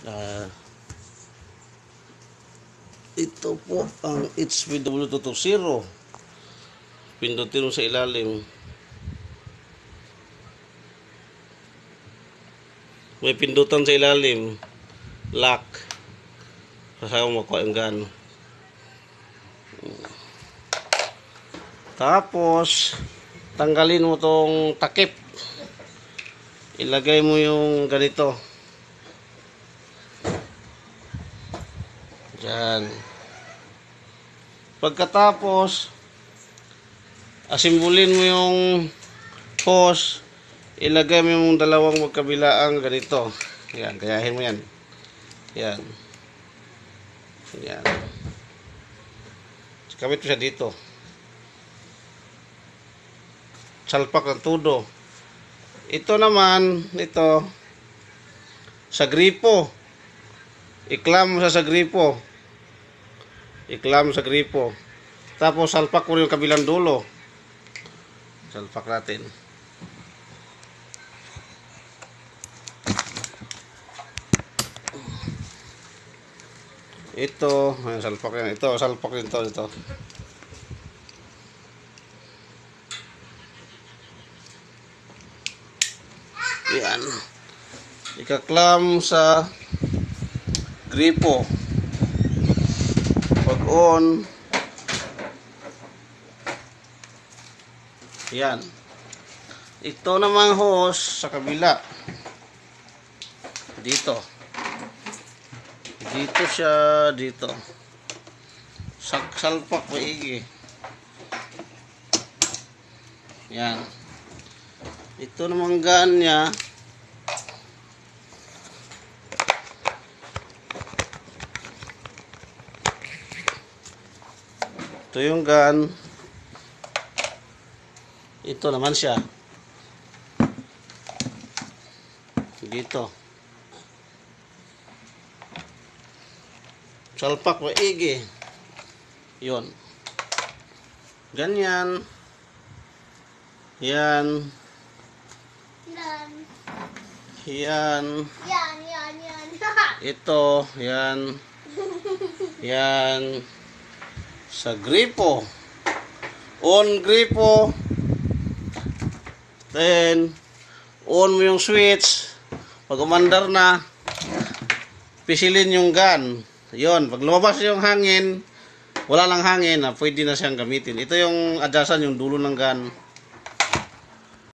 Ah, ito po ang HPW220. Pindutin mo sa ilalim. May pindutan sa ilalim. Lock. Kasama ko ang gun. Tapos, tanggalin mo tong takip. Ilagay mo yung ganito. Diyan. Pagkatapos, asimbulin mo yung hose. Ilagay mo yung dalawang magkabilaang ganito. Yan, gayahin mo yan. Yan. Yan. Kamit mo siya dito. Salpak ng tudo. Ito naman, ito, sa gripo. Iklam mo siya sa gripo. Iklam sa gripo. Tapos salpak mo yung kabilang dulo. Salpak natin. Ito, ayan, salpak yan. Ito, salpak din to, ito. Yan. Ikaklam sa gripo. On. Yan. Ito namang hose sa kabila. Dito. Dito siya, dito. Sak salpak maigi. Yan. Ito namang gun niya. Ito yung gun. Ito naman siya. Dito. Salpak maigi. Yun. Ganyan. Yan. Yan. Yan. Yan, yan, yan. Ito. Yan. Yan. Sa gripo. On gripo. Then, on mo yung switch. Pag umandar na, pisilin yung gun. Yon, pag lumabas yung hangin, wala lang hangin, na pwede na siyang gamitin. Ito yung adjustan, yung dulo ng gun.